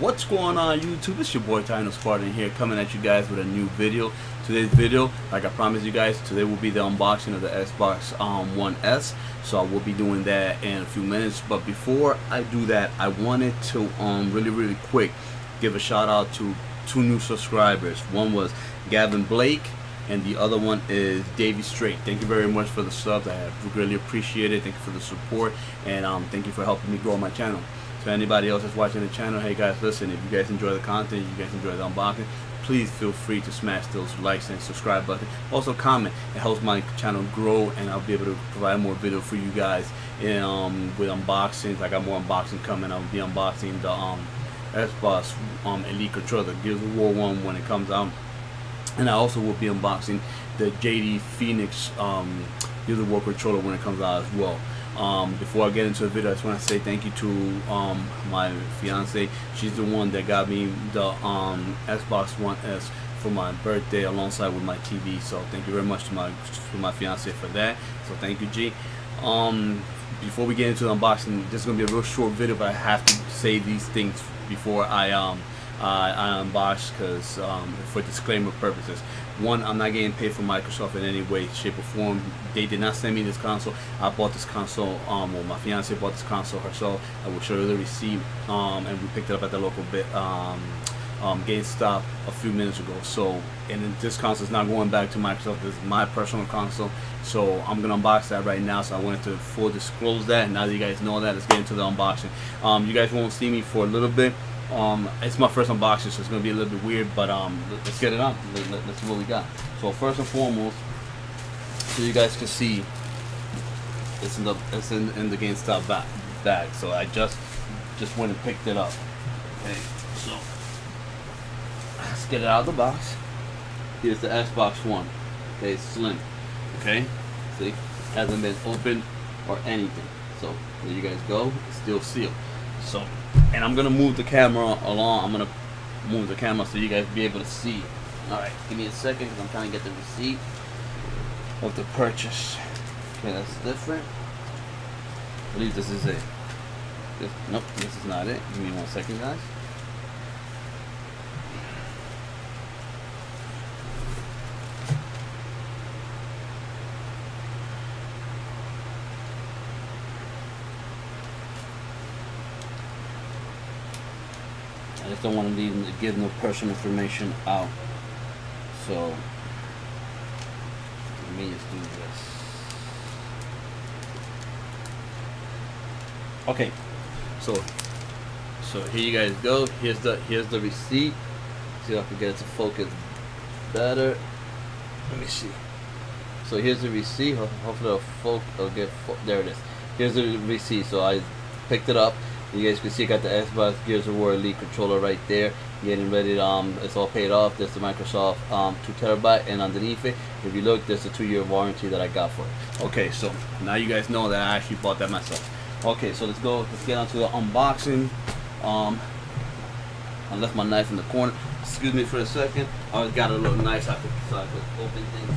What's going on YouTube? It's your boy Taino Spartan here coming at you guys with a new video. Today's video, like I promised you guys, today will be the unboxing of the Xbox um, One S. So I will be doing that in a few minutes. But before I do that, I wanted to um, really, really quick give a shout out to two new subscribers. One was Gavin Blake and the other one is Davey Straight. Thank you very much for the subs. I really appreciate it. Thank you for the support and um, thank you for helping me grow my channel. So anybody else that's watching the channel, hey guys, listen, if you guys enjoy the content, you guys enjoy the unboxing, please feel free to smash those likes and subscribe button. Also comment. It helps my channel grow and I'll be able to provide more video for you guys in, um, with unboxings. I got more unboxing coming. I'll be unboxing the um, Xbox um, Elite controller, Gears of War 1 when it comes out and I also will be unboxing the JD Fenix um, User War controller when it comes out as well. Um, before I get into the video, I just want to say thank you to um, my fiance. She's the one that got me the um, Xbox One S for my birthday alongside with my TV. So thank you very much to my to my fiance for that. So thank you, G. Um, before we get into the unboxing, this is gonna be a real short video, but I have to say these things before I um uh, I unbox because um, for disclaimer purposes. One, I'm not getting paid from Microsoft in any way, shape, or form. They did not send me this console. I bought this console, um, well, my fiance bought this console herself. I will show you the receipt, um, and we picked it up at the local bit, um, um, GameStop a few minutes ago. So, and this console is not going back to Microsoft. This is my personal console. So I'm gonna unbox that right now. So I wanted to full disclose that. Now that you guys know that, let's get into the unboxing. Um, you guys won't see me for a little bit. Um, it's my first unboxing, so it's gonna be a little bit weird, but um, let's get it on. Let, us see what we got. So first and foremost, so you guys can see, it's in the it's in, in the GameStop bag, bag. So I just just went and picked it up. Okay, so let's get it out of the box. Here's the Xbox One. Okay, slim. Okay, see, hasn't been opened or anything. So there you guys go. It's still sealed. So and I'm gonna move the camera along. I'm gonna move the camera so you guys be able to see. All right, give me a second because I'm trying to get the receipt of the purchase. Okay, that's different. I believe this is it. This, nope, this is not it. Give me one second, guys. I just don't want to leave, give no personal information out. So let me just do this. Okay, so so here you guys go. Here's the here's the receipt. See if I can get it to focus better. Let me see. So here's the receipt. Hopefully it'll, focus. will get fo there. It is. Here's the receipt. So I picked it up. You guys can see I got the Xbox Gears of War Elite controller right there. Getting ready to, um, it's all paid off. There's the Microsoft um, 2 terabyte and underneath it, if you look, there's a 2 year warranty that I got for it. Okay, so now you guys know that I actually bought that myself. Okay, so let's go, let's get on to the unboxing. Um, I left my knife in the corner. Excuse me for a second. I got a little knife so I could, so I could open things.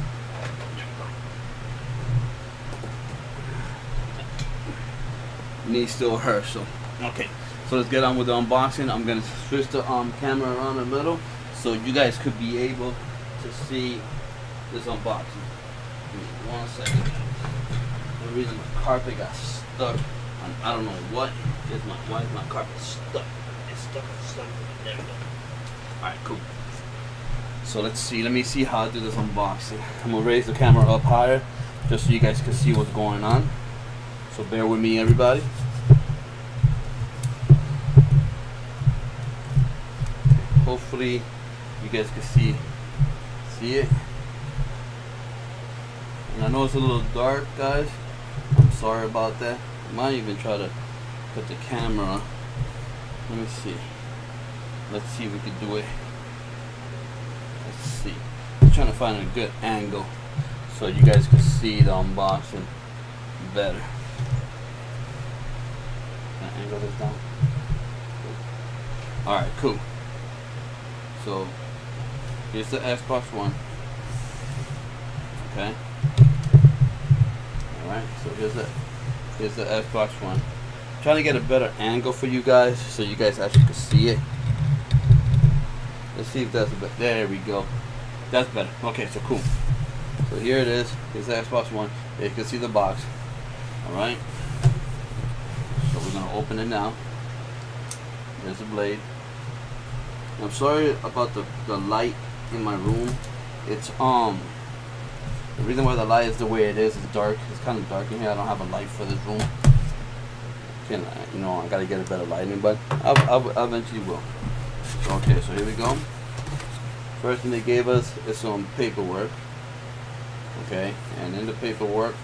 Knee still hurts, so Okay, so let's get on with the unboxing. I'm gonna switch the um, camera around a little so you guys could be able to see this unboxing. One second. The reason my carpet got stuck, on, I don't know what is my why is my carpet stuck? It's stuck, it's stuck. There we go. All right, cool. So let's see. Let me see how I do this unboxing. I'm gonna raise the camera up higher just so you guys can see what's going on. So bear with me, everybody. Hopefully you guys can see see it. And I know it's a little dark guys. I'm sorry about that. I might even try to put the camera let me see. Let's see if we can do it. Let's see. I'm trying to find a good angle so you guys can see the unboxing better. I angle this down. Alright cool so here's the Xbox One. Okay. Alright, so here's the here's the Xbox One. trying to get a better angle for you guys so you guys actually can see it. Let's see if that's bit. There we go. That's better. Okay, so cool. So here it is. Here's the Xbox One. You can see the box. Alright. So we're to open it now. There's the blade. I'm sorry about the, the light in my room. It's, um, the reason why the light is the way it is it's dark. It's kind of dark in here. I don't have a light for this room. Can you know, I gotta get a better lighting, but I'll, I'll, eventually will. So, okay, so here we go. First thing they gave us is some paperwork. Okay, and in the paperwork,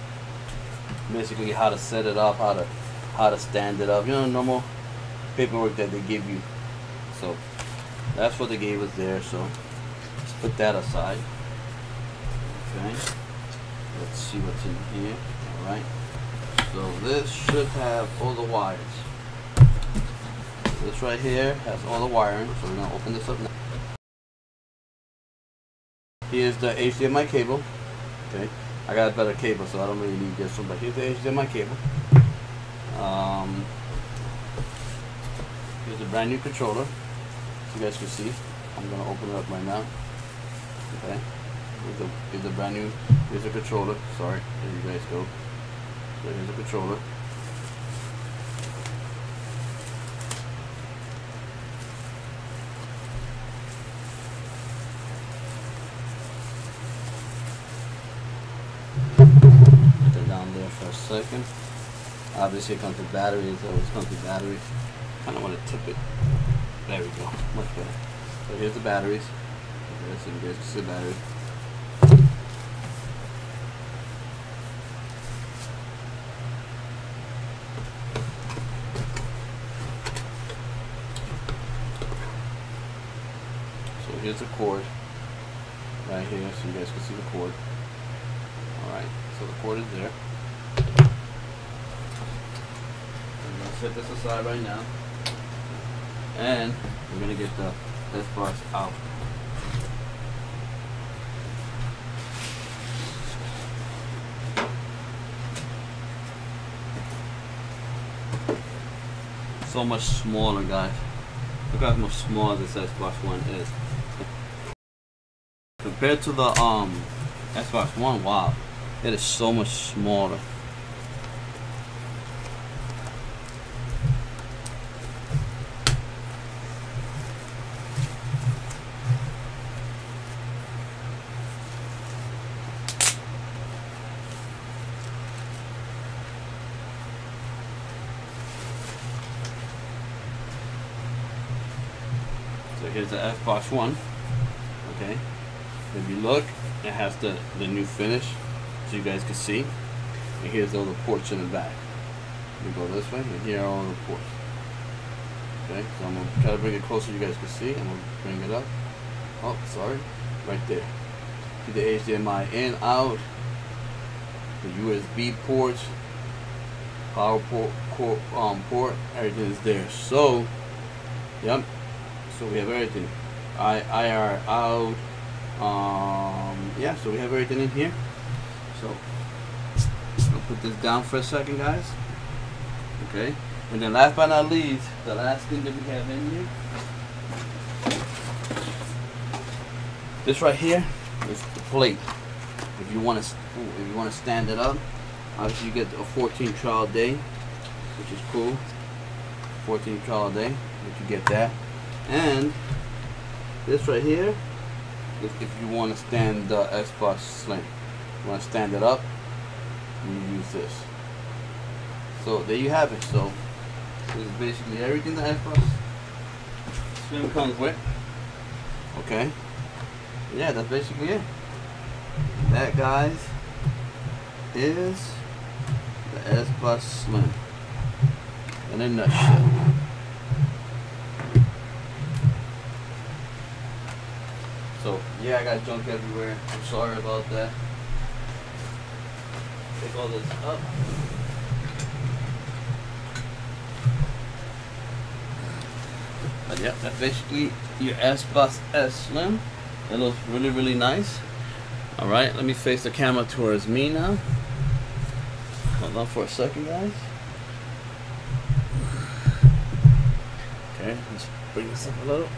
basically how to set it up, how to how to stand it up. You know, normal paperwork that they give you. So that's what they gave us there. So let's put that aside. Okay. Let's see what's in here. All right. So this should have all the wires. This right here has all the wiring. So we're gonna open this up now. Here's the HDMI cable. Okay. I got a better cable, so I don't really need this one. But here's the HDMI cable. Um, here's a brand new controller. So you guys can see. I'm gonna open it up right now. Okay. Here's a, here's a brand new, here's a controller. Sorry, there you guys go. So here's a controller. Put that down there for a second. Obviously it comes with batteries, it comes with batteries. I Kinda wanna tip it. There we go. Much better. So here's the batteries. There's some see the batteries. So here's the cord right here so you guys can see the cord. Alright, so the cord is there. I'm gonna set this aside right now. And we're gonna get the this box out. So much smaller guys. Look how much smaller this Xbox One is. Compared to the um Xbox One, wow. It is so much smaller. So here's the Xbox One. Okay. If you look, it has the, the new finish, so you guys can see. And here's all the ports in the back. We go this way, and here are all the ports. Okay, so I'm gonna try to bring it closer so you guys can see. I'm gonna bring it up. Oh, sorry, right there. See the HDMI in, out, the USB ports, power port, port, um, port, everything is there. So, yep. So we have everything. I IR out. Um, yeah, so we have everything in here. So I'll put this down for a second, guys. Okay. And then last but not least, the last thing that we have in here. This right here is the plate. If you want to, if you want to stand it up, obviously you get a 14 trial day, which is cool. 14 trial day, but you get that. And this right here is if you want to stand the Xbox Slim. You want to stand it up, you use this. So there you have it. So this is basically everything the Xbox Slim comes with. Okay. Yeah, that's basically it. That guys is the Xbox Slim in a nutshell. So yeah, I got junk everywhere. I'm sorry about that. Take all this up. But yeah, that's basically your Xbox S Slim. It looks really, really nice. All right, let me face the camera towards me now. Hold on for a second, guys. Okay, let's bring this up a little.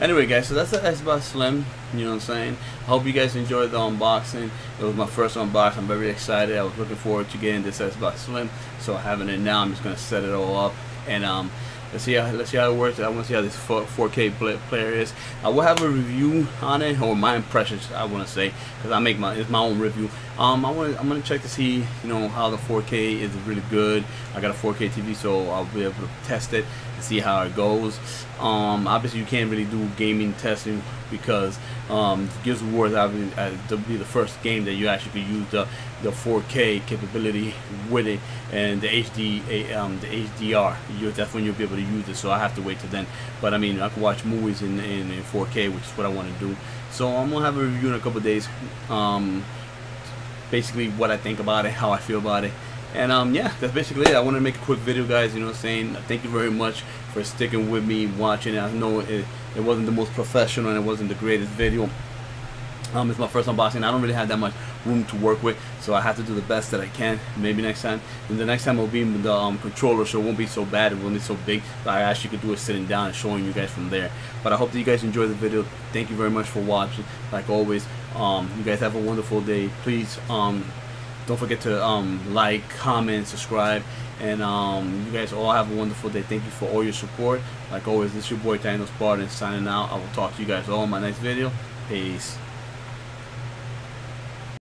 Anyway, guys, so that's the Xbox Slim. You know what I'm saying? I hope you guys enjoyed the unboxing. It was my first unboxing. I'm very excited. I was looking forward to getting this Xbox Slim. So having it now, I'm just gonna set it all up and um, let's see how let's see how it works. I want to see how this 4, k player is. I will have a review on it or my impressions. I want to say because I make my it's my own review. Um, I want I'm gonna check to see you know how the 4K is really good. I got a 4K TV, so I'll be able to test it and see how it goes. Um, obviously you can't really do gaming testing because um, Gears of War is obviously uh, to be the first game that you actually could use the the 4K capability with it and the HD um, the HDR. You that's when you'll be able to use it. So I have to wait till then. But I mean I can watch movies in in, in 4K, which is what I want to do. So I'm gonna have a review in a couple days. Um, basically what I think about it, how I feel about it. And um, yeah, that's basically it. I want to make a quick video, guys. You know I'm saying? Thank you very much for sticking with me, watching. I know it, it wasn't the most professional and it wasn't the greatest video. Um, it's my first unboxing. I don't really have that much room to work with, so I have to do the best that I can. Maybe next time. And the next time will be the um, controller, so it won't be so bad. It won't be so big. I actually could do it sitting down and showing you guys from there. But I hope that you guys enjoy the video. Thank you very much for watching. Like always, um, you guys have a wonderful day. Please um, don't forget to um, like, comment, subscribe. And um, you guys all have a wonderful day. Thank you for all your support. Like always, this is your boy Taino Spartan signing out. I will talk to you guys all in my next video. Peace.